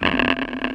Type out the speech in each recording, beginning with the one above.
うん。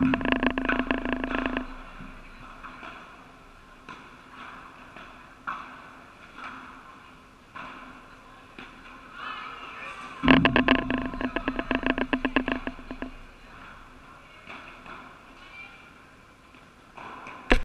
you